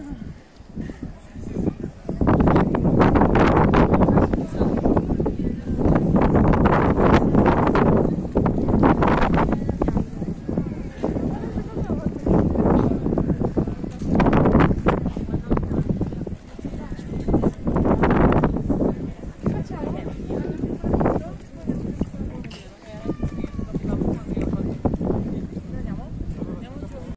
Mm.